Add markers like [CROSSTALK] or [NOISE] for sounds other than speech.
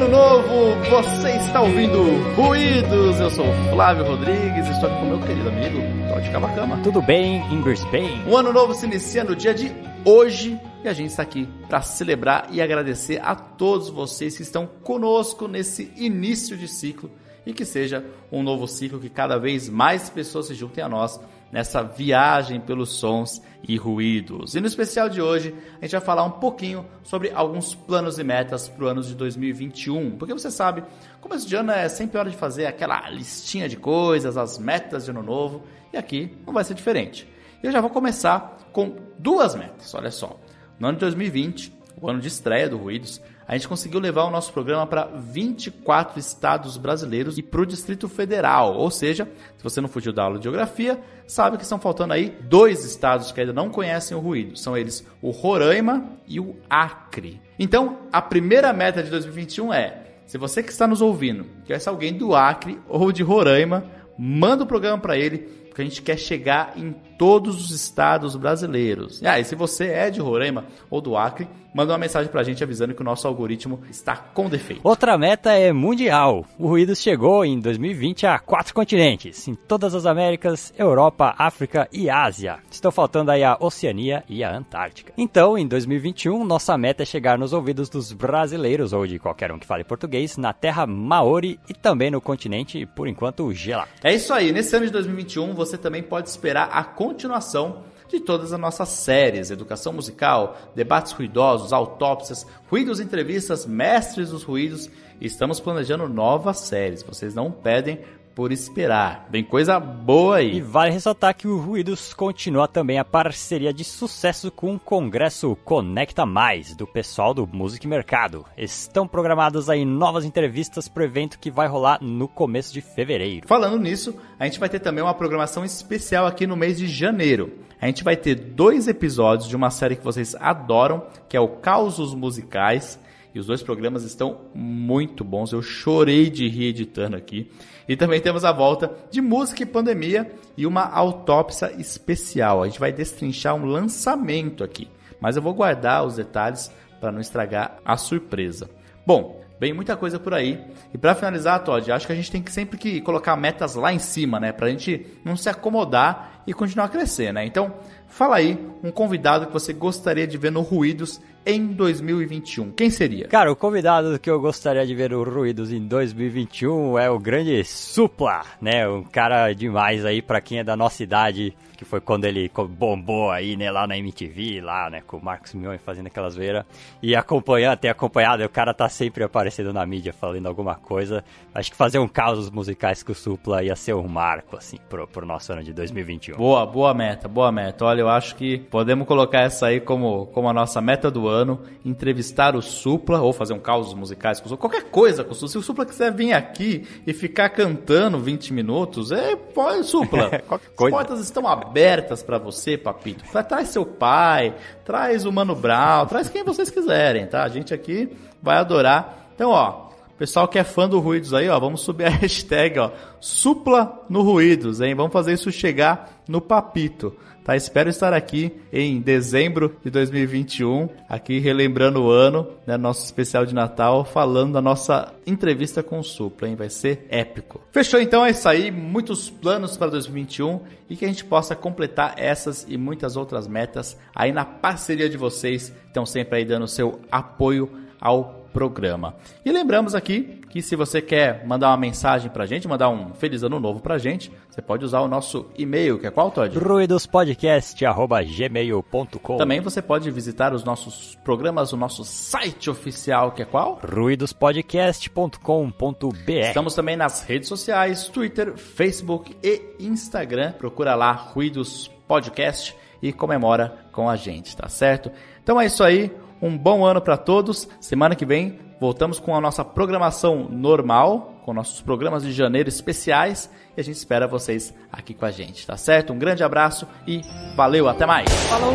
ano novo, você está ouvindo Ruídos. Eu sou Flávio Rodrigues e estou aqui com meu querido amigo Todd Cavacama. Tudo bem em Brisbane? Um ano novo se inicia no dia de hoje e a gente está aqui para celebrar e agradecer a todos vocês que estão conosco nesse início de ciclo e que seja um novo ciclo que cada vez mais pessoas se juntem a nós nessa viagem pelos sons e ruídos. E no especial de hoje, a gente vai falar um pouquinho sobre alguns planos e metas para o ano de 2021. Porque você sabe, começo de ano é sempre hora de fazer aquela listinha de coisas, as metas de ano novo, e aqui não vai ser diferente. Eu já vou começar com duas metas, olha só. No ano de 2020, o ano de estreia do Ruídos, a gente conseguiu levar o nosso programa para 24 estados brasileiros e para o Distrito Federal. Ou seja, se você não fugiu da aula de geografia, sabe que estão faltando aí dois estados que ainda não conhecem o ruído. São eles o Roraima e o Acre. Então, a primeira meta de 2021 é: se você que está nos ouvindo conhece alguém do Acre ou de Roraima, manda o programa para ele, porque a gente quer chegar em todos os estados brasileiros. Ah, e se você é de Roraima ou do Acre, manda uma mensagem pra gente avisando que o nosso algoritmo está com defeito. Outra meta é mundial. O Ruídos chegou em 2020 a quatro continentes, em todas as Américas, Europa, África e Ásia. Estão faltando aí a Oceania e a Antártica. Então, em 2021, nossa meta é chegar nos ouvidos dos brasileiros ou de qualquer um que fale português na terra maori e também no continente, por enquanto, gelado. É isso aí. Nesse ano de 2021, você também pode esperar a continuação de todas as nossas séries: educação musical, debates ruidosos, autópsias, ruídos entrevistas, mestres dos ruídos. Estamos planejando novas séries. Vocês não pedem por esperar. Vem coisa boa aí. E vale ressaltar que o Ruídos continua também a parceria de sucesso com o Congresso Conecta Mais, do pessoal do Música e Mercado. Estão programadas aí novas entrevistas para o evento que vai rolar no começo de fevereiro. Falando nisso, a gente vai ter também uma programação especial aqui no mês de janeiro. A gente vai ter dois episódios de uma série que vocês adoram, que é o Causos Musicais. E os dois programas estão muito bons. Eu chorei de rir editando aqui. E também temos a volta de música e pandemia e uma autópsia especial. A gente vai destrinchar um lançamento aqui, mas eu vou guardar os detalhes para não estragar a surpresa. Bom, Vem muita coisa por aí. E para finalizar, Todd, acho que a gente tem que sempre que colocar metas lá em cima, né? Pra gente não se acomodar e continuar a crescer, né? Então, fala aí um convidado que você gostaria de ver no Ruídos em 2021. Quem seria? Cara, o convidado que eu gostaria de ver no Ruídos em 2021 é o grande Supla, né? Um cara demais aí para quem é da nossa idade que foi quando ele bombou aí, né, lá na MTV, lá, né, com o Marcos Mion fazendo aquelas veiras. E acompanhando, ter acompanhado, o cara tá sempre aparecendo na mídia falando alguma coisa. Acho que fazer um caos musicais com o Supla ia ser um marco, assim, pro, pro nosso ano de 2021. Boa, boa meta, boa meta. Olha, eu acho que podemos colocar essa aí como, como a nossa meta do ano, entrevistar o Supla, ou fazer um caos musicais com o Supla, qualquer coisa com o Supla. Se o Supla quiser vir aqui e ficar cantando 20 minutos, é, pode, Supla. [LAUGHS] As portas estão abertas abertas para você, papito. Traz seu pai, traz o Mano Brown, traz quem vocês quiserem, tá? A gente aqui vai adorar. Então, ó, pessoal que é fã do Ruídos aí, ó, vamos subir a [LAUGHS] hashtag, ó, supla no Ruídos, hein? Vamos fazer isso chegar no papito. Tá? Espero estar aqui em dezembro de 2021, aqui relembrando o ano, né, nosso especial de Natal, falando da nossa entrevista com o Supla, hein? Vai ser épico. Fechou então, é isso aí, muitos planos para 2021 e que a gente possa completar essas e muitas outras metas aí na parceria de vocês, estão sempre aí dando seu apoio ao programa. E lembramos aqui que se você quer mandar uma mensagem pra gente, mandar um feliz ano novo pra gente, você pode usar o nosso e-mail, que é qual, Todd? ruidospodcast.gmail.com Também você pode visitar os nossos programas, o nosso site oficial, que é qual? ruidospodcast.com.br Estamos também nas redes sociais, Twitter, Facebook e Instagram. Procura lá Ruídos Podcast e comemora com a gente, tá certo? Então é isso aí. Um bom ano para todos. Semana que vem voltamos com a nossa programação normal, com nossos programas de janeiro especiais. E a gente espera vocês aqui com a gente, tá certo? Um grande abraço e valeu, até mais. Falou!